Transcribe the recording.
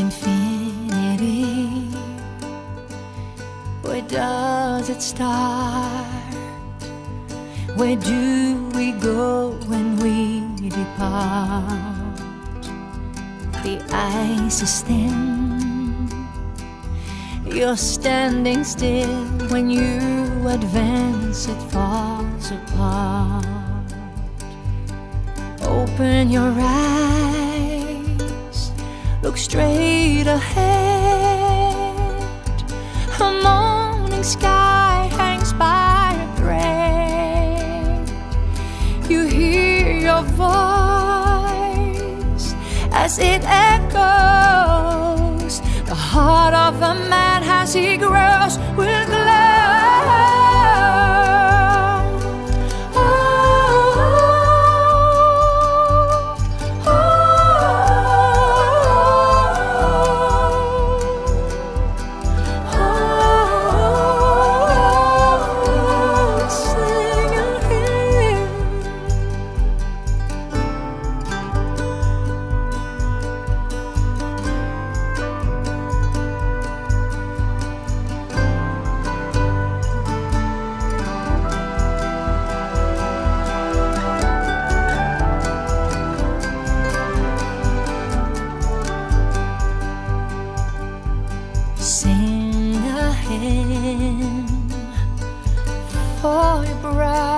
infinity. Where does it start? Where do we go when we depart? The ice is thin. You're standing still when you advance, it falls apart. Open your eyes, straight ahead. A morning sky hangs by a thread. You hear your voice as it echoes. The heart of a man as he grows Sing a hymn for your. Hear